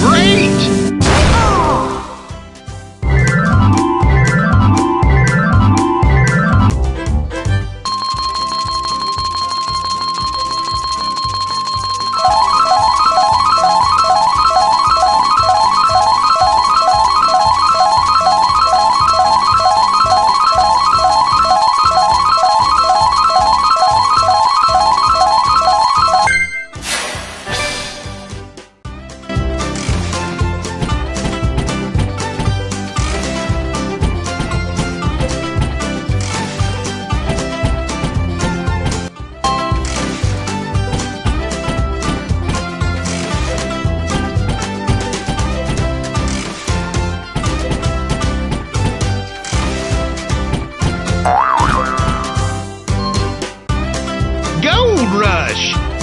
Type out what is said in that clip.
Great! Gold Rush.